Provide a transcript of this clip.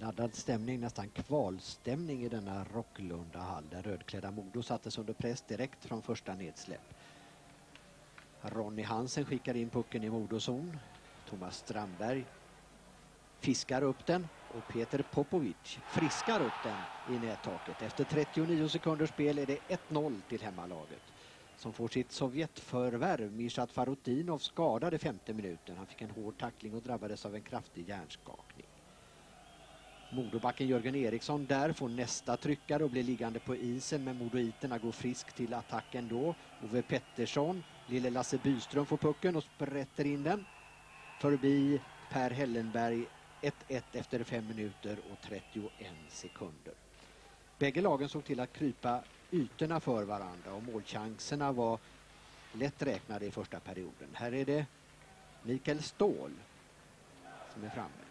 Laddad stämning, nästan kvalstämning i denna Rocklunda hall där rödklädda Modo sattes under press direkt från första nedsläpp. Ronny Hansen skickar in pucken i Modozon. Thomas Strandberg fiskar upp den och Peter Popovic friskar upp den i nättaket. Efter 39 sekunders spel är det 1-0 till hemmalaget som får sitt Sovjetförvärv Mishat Farutinov skadad i femte minuten. Han fick en hård tackling och drabbades av en kraftig hjärnskakning. Modobacken Jörgen Eriksson där får nästa tryckare och blir liggande på isen men modoiterna går frisk till attacken då. Ove Pettersson, lille Lasse Byström får pucken och sprätter in den. Förbi Per Hellenberg 1-1 efter 5 minuter och 31 sekunder. Bägge lagen såg till att krypa ytorna för varandra och målchanserna var lätt räknade i första perioden. Här är det Mikael Ståhl som är framme.